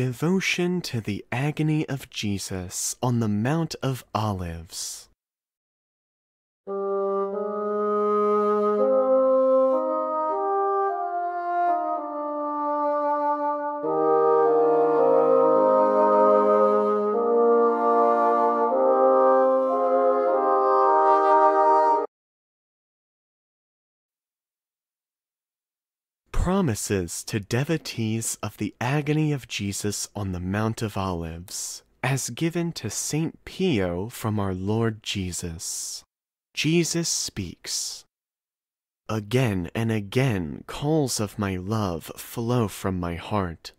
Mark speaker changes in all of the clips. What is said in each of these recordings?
Speaker 1: Devotion to the agony of Jesus on the Mount of Olives. Promises to devotees of the agony of Jesus on the Mount of Olives, as given to Saint Pio from our Lord Jesus. Jesus speaks. Again and again calls of my love flow from my heart.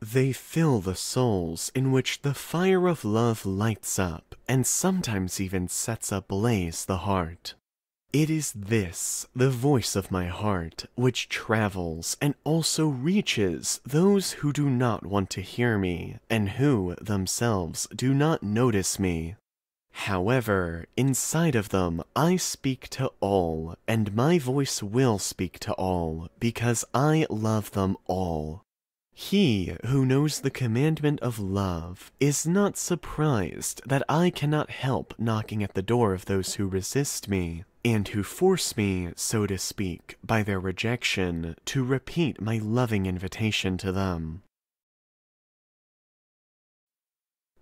Speaker 1: They fill the souls in which the fire of love lights up and sometimes even sets ablaze the heart. It is this, the voice of my heart, which travels and also reaches those who do not want to hear me and who, themselves, do not notice me. However, inside of them I speak to all, and my voice will speak to all, because I love them all. He who knows the commandment of love is not surprised that I cannot help knocking at the door of those who resist me, and who force me, so to speak, by their rejection, to repeat my loving invitation to them.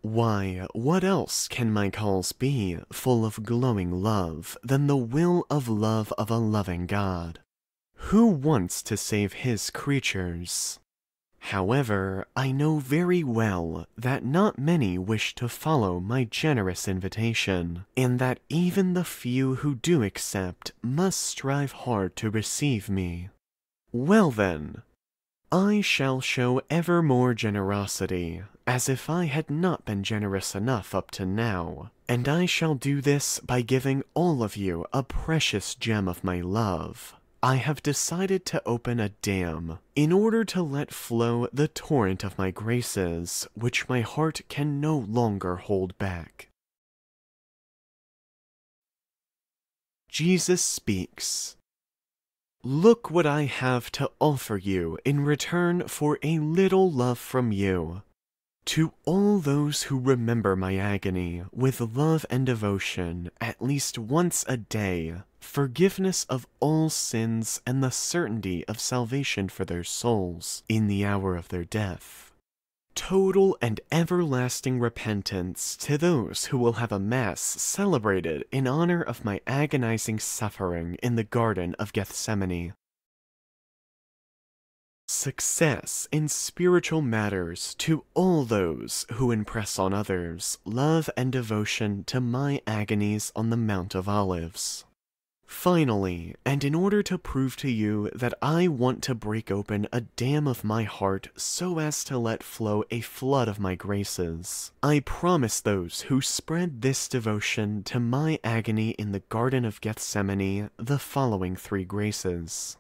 Speaker 1: Why, what else can my calls be, full of glowing love, than the will of love of a loving God? Who wants to save his creatures? However, I know very well that not many wish to follow my generous invitation, and that even the few who do accept must strive hard to receive me. Well then, I shall show ever more generosity, as if I had not been generous enough up to now, and I shall do this by giving all of you a precious gem of my love. I have decided to open a dam in order to let flow the torrent of my graces, which my heart can no longer hold back. Jesus speaks. Look what I have to offer you in return for a little love from you. To all those who remember my agony with love and devotion at least once a day, forgiveness of all sins and the certainty of salvation for their souls in the hour of their death. Total and everlasting repentance to those who will have a Mass celebrated in honor of my agonizing suffering in the Garden of Gethsemane. Success in spiritual matters to all those who impress on others love and devotion to my agonies on the Mount of Olives. Finally, and in order to prove to you that I want to break open a dam of my heart so as to let flow a flood of my graces, I promise those who spread this devotion to my agony in the Garden of Gethsemane the following three graces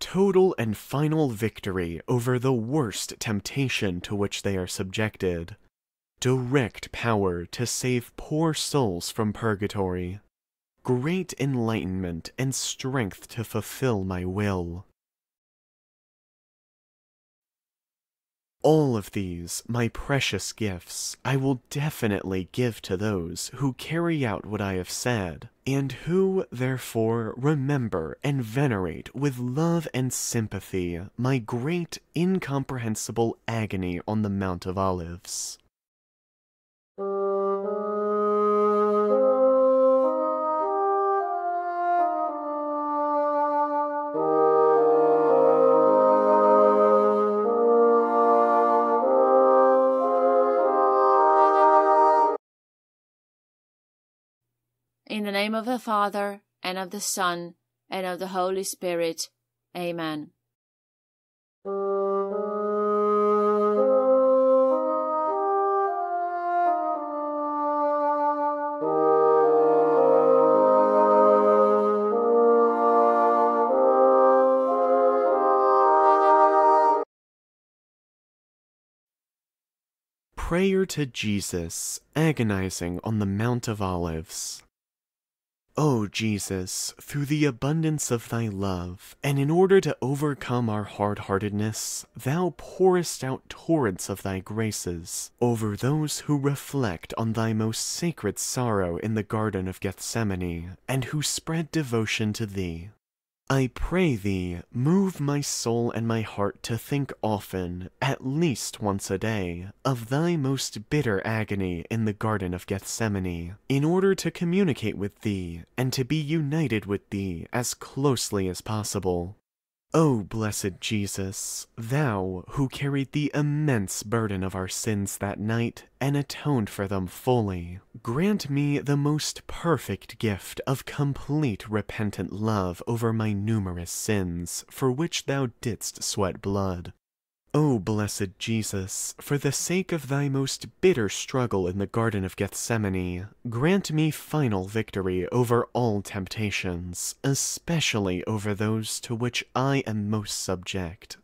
Speaker 1: total and final victory over the worst temptation to which they are subjected, direct power to save poor souls from purgatory, great enlightenment and strength to fulfill my will. All of these, my precious gifts, I will definitely give to those who carry out what I have said, and who, therefore, remember and venerate with love and sympathy my great, incomprehensible agony on the Mount of Olives.
Speaker 2: In the name of the Father, and of the Son, and of the Holy Spirit. Amen.
Speaker 1: Prayer to Jesus, agonizing on the Mount of Olives. O Jesus, through the abundance of thy love, and in order to overcome our hard heartedness, thou pourest out torrents of thy graces over those who reflect on thy most sacred sorrow in the Garden of Gethsemane, and who spread devotion to thee. I pray thee, move my soul and my heart to think often, at least once a day, of thy most bitter agony in the Garden of Gethsemane, in order to communicate with thee, and to be united with thee as closely as possible. O blessed Jesus, thou who carried the immense burden of our sins that night and atoned for them fully, grant me the most perfect gift of complete repentant love over my numerous sins, for which thou didst sweat blood. O blessed Jesus, for the sake of thy most bitter struggle in the Garden of Gethsemane, grant me final victory over all temptations, especially over those to which I am most subject.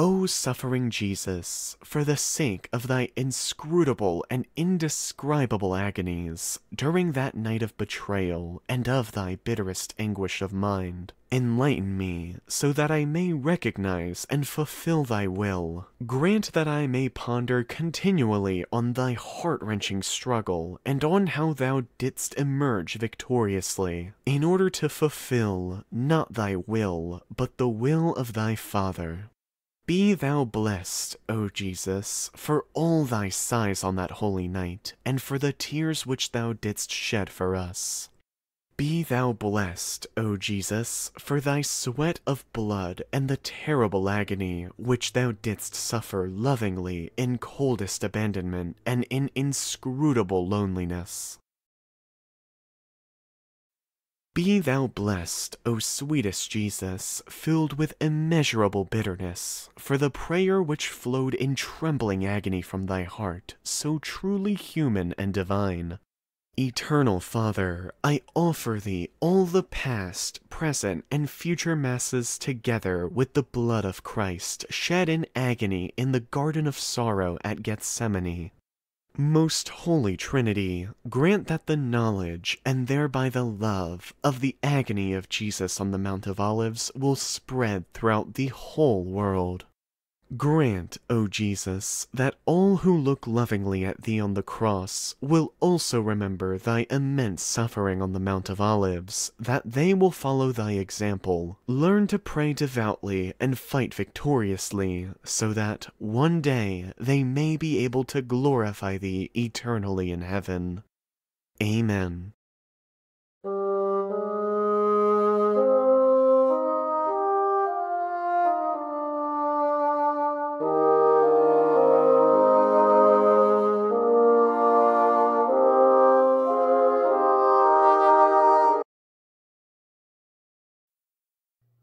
Speaker 1: O suffering Jesus, for the sake of thy inscrutable and indescribable agonies during that night of betrayal and of thy bitterest anguish of mind, enlighten me so that I may recognize and fulfill thy will. Grant that I may ponder continually on thy heart wrenching struggle and on how thou didst emerge victoriously, in order to fulfill not thy will, but the will of thy Father. Be thou blessed, O Jesus, for all thy sighs on that holy night, and for the tears which thou didst shed for us. Be thou blessed, O Jesus, for thy sweat of blood and the terrible agony which thou didst suffer lovingly in coldest abandonment and in inscrutable loneliness. Be thou blessed, O sweetest Jesus, filled with immeasurable bitterness, for the prayer which flowed in trembling agony from thy heart, so truly human and divine. Eternal Father, I offer thee all the past, present, and future Masses together with the blood of Christ shed in agony in the Garden of Sorrow at Gethsemane. Most Holy Trinity, grant that the knowledge, and thereby the love, of the agony of Jesus on the Mount of Olives will spread throughout the whole world. Grant, O Jesus, that all who look lovingly at thee on the cross will also remember thy immense suffering on the Mount of Olives, that they will follow thy example, learn to pray devoutly, and fight victoriously, so that, one day, they may be able to glorify thee eternally in heaven. Amen.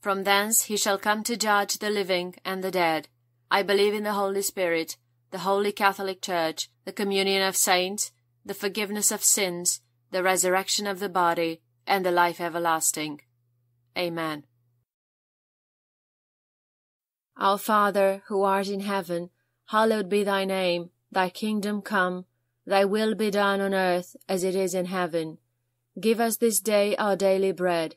Speaker 2: From thence he shall come to judge the living and the dead. I believe in the Holy Spirit, the Holy Catholic Church, the communion of saints, the forgiveness of sins, the resurrection of the body, and the life everlasting. Amen. Our Father, who art in heaven, hallowed be thy name. Thy kingdom come, thy will be done on earth as it is in heaven. Give us this day our daily bread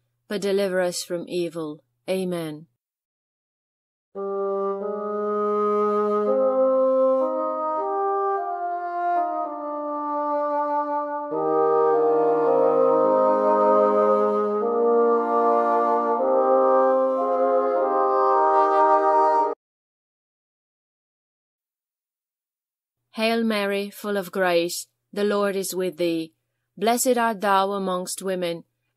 Speaker 2: but deliver us from evil. Amen. Hail Mary, full of grace, the Lord is with thee. Blessed art thou amongst women,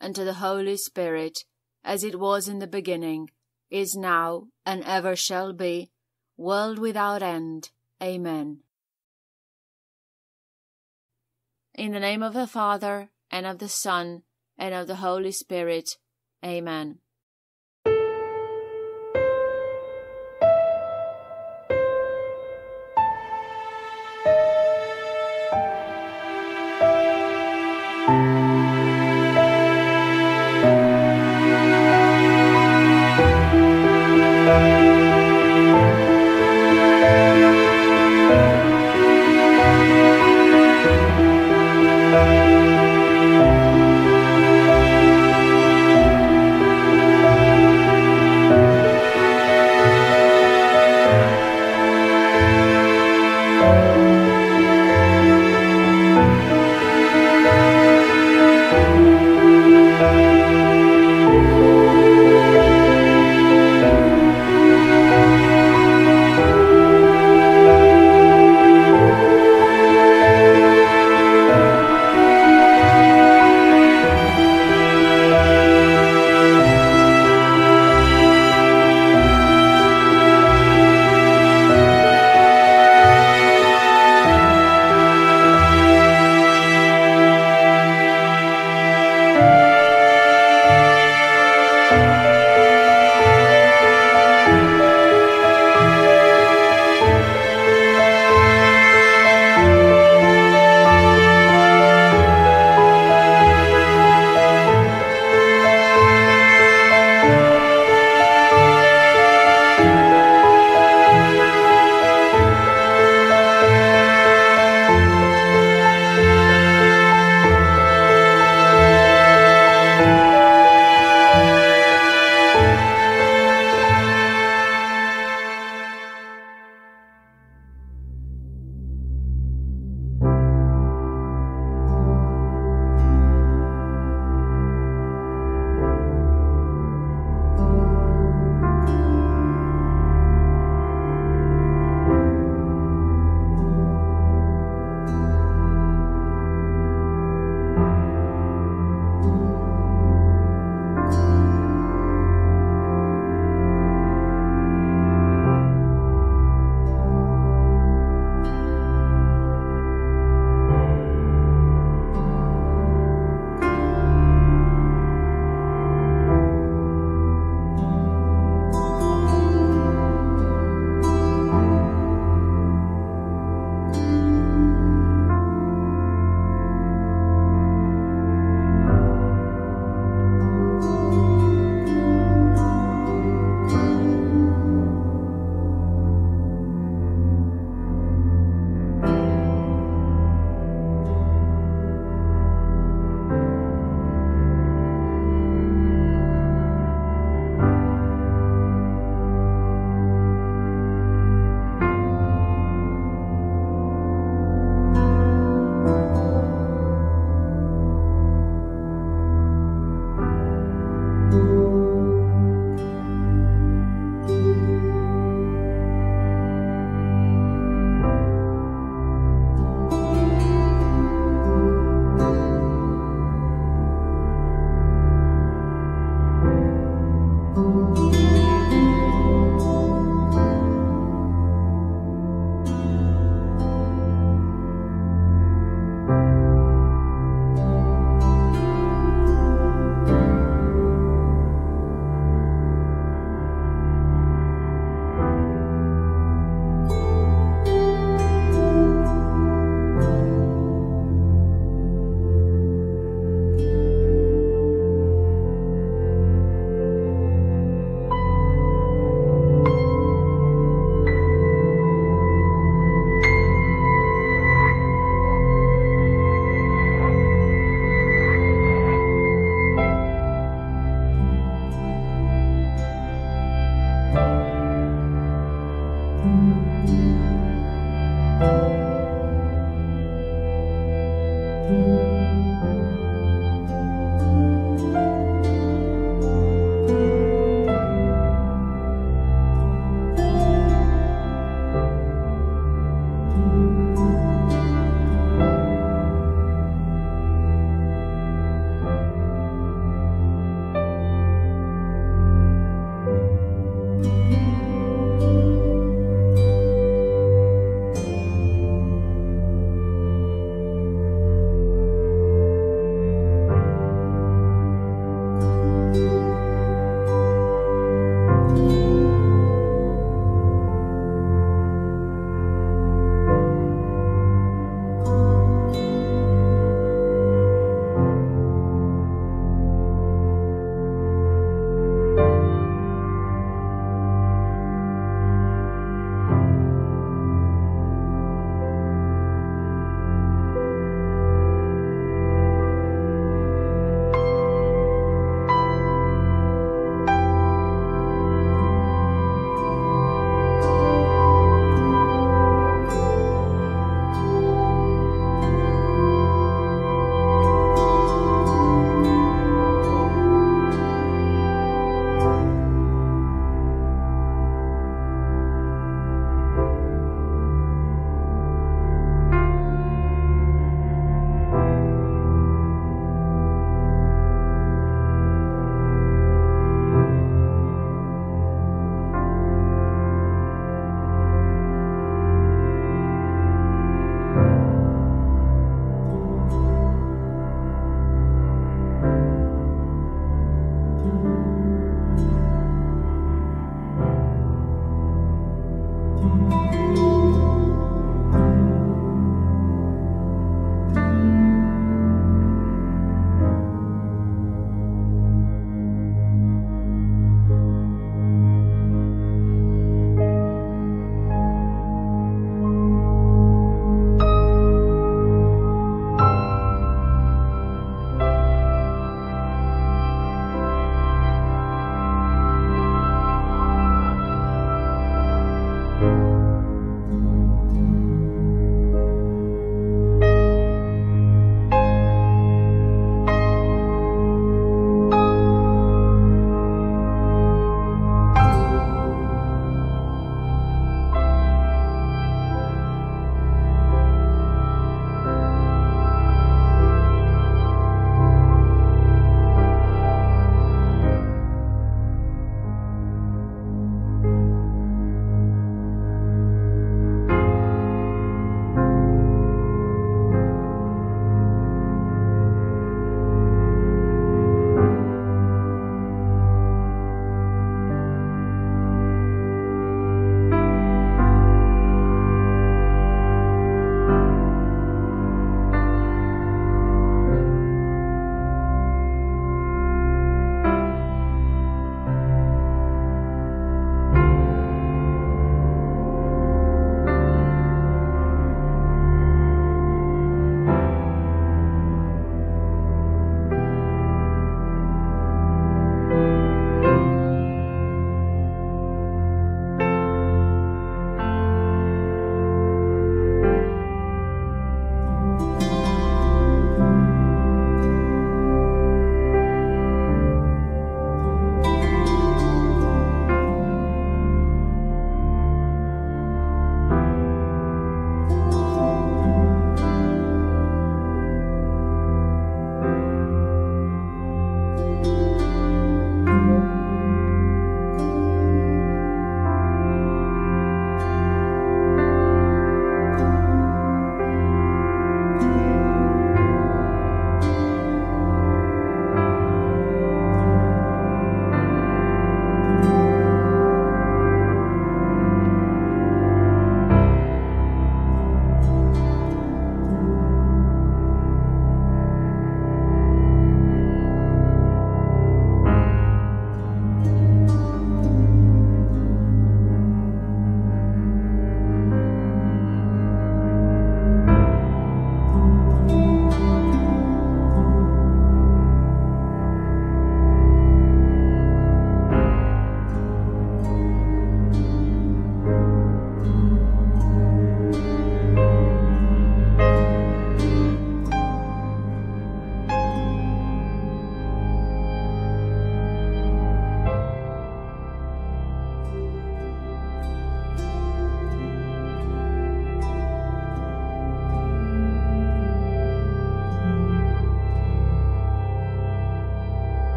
Speaker 2: and to the Holy Spirit, as it was in the beginning, is now, and ever shall be, world without end. Amen. In the name of the Father, and of the Son, and of the Holy Spirit. Amen.